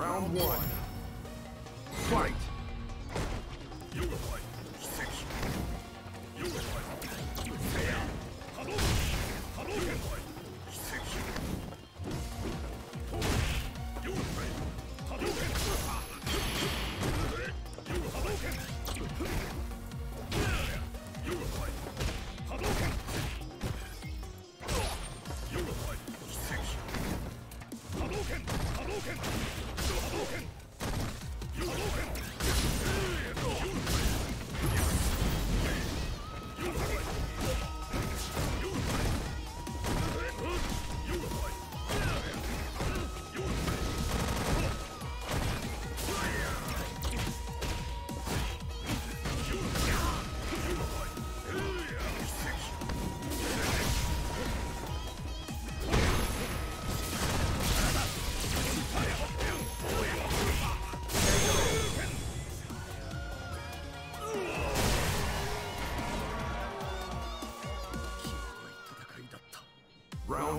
Round one. Fight! You will fight.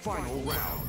Final round.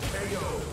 KO!